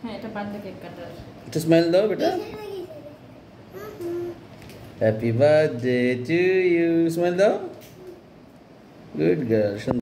হ্যাঁ এটা birthday cake কাটার একটু স্মাইল দাও বেটা হুম happy birthday to you smile দাও গুড গার্ল